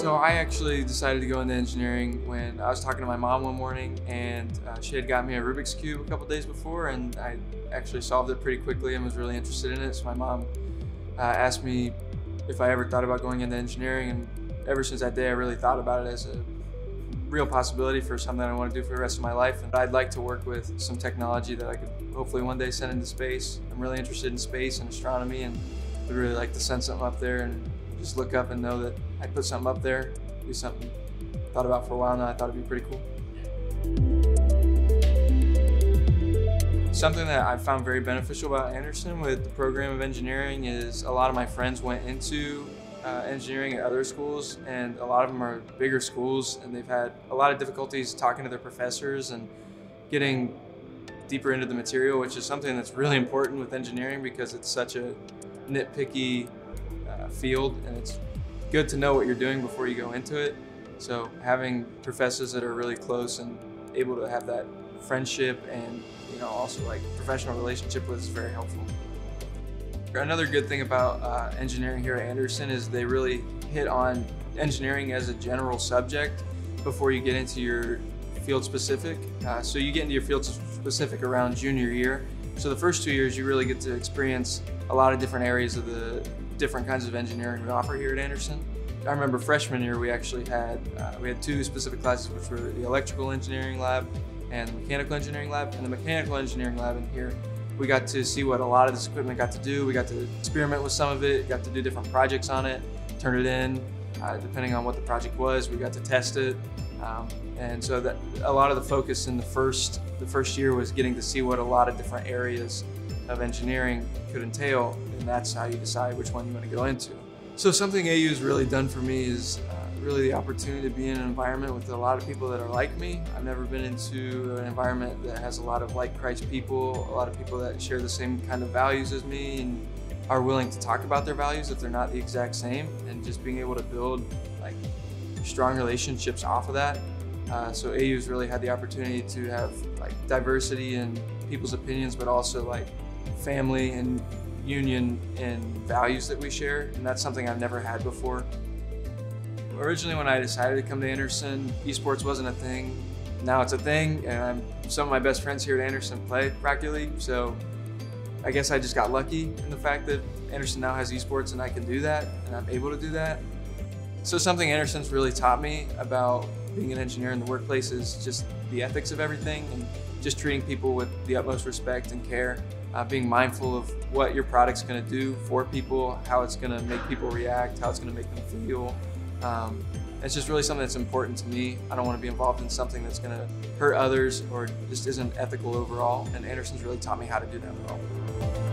So I actually decided to go into engineering when I was talking to my mom one morning and uh, she had got me a Rubik's Cube a couple days before and I actually solved it pretty quickly and was really interested in it. So my mom uh, asked me if I ever thought about going into engineering and ever since that day I really thought about it as a real possibility for something I want to do for the rest of my life. And I'd like to work with some technology that I could hopefully one day send into space. I'm really interested in space and astronomy and would really like to send something up there and just look up and know that I put something up there, do something thought about for a while now. I thought it'd be pretty cool. Something that I found very beneficial about Anderson with the program of engineering is a lot of my friends went into uh, engineering at other schools, and a lot of them are bigger schools, and they've had a lot of difficulties talking to their professors and getting deeper into the material, which is something that's really important with engineering because it's such a nitpicky field, and it's good to know what you're doing before you go into it. So having professors that are really close and able to have that friendship and you know also like professional relationship with is very helpful. Another good thing about uh, engineering here at Anderson is they really hit on engineering as a general subject before you get into your field specific. Uh, so you get into your field specific around junior year. So the first two years you really get to experience a lot of different areas of the different kinds of engineering we offer here at Anderson. I remember freshman year we actually had uh, we had two specific classes which were the electrical engineering lab and the mechanical engineering lab. And the mechanical engineering lab in here we got to see what a lot of this equipment got to do. We got to experiment with some of it, got to do different projects on it, turn it in, uh, depending on what the project was. We got to test it. Um, and so that a lot of the focus in the first the first year was getting to see what a lot of different areas of engineering could entail, and that's how you decide which one you want to go into. So something AU has really done for me is uh, really the opportunity to be in an environment with a lot of people that are like me. I've never been into an environment that has a lot of like Christ people, a lot of people that share the same kind of values as me and are willing to talk about their values if they're not the exact same and just being able to build like strong relationships off of that. Uh, so AU's really had the opportunity to have like diversity in people's opinions, but also like family and union and values that we share. And that's something I've never had before. Originally, when I decided to come to Anderson, esports wasn't a thing. Now it's a thing, and I'm, some of my best friends here at Anderson play practically. So I guess I just got lucky in the fact that Anderson now has esports and I can do that, and I'm able to do that. So something Anderson's really taught me about being an engineer in the workplace is just the ethics of everything and just treating people with the utmost respect and care. Uh, being mindful of what your product's going to do for people, how it's going to make people react, how it's going to make them feel, um, it's just really something that's important to me. I don't want to be involved in something that's going to hurt others or just isn't ethical overall. And Anderson's really taught me how to do that well.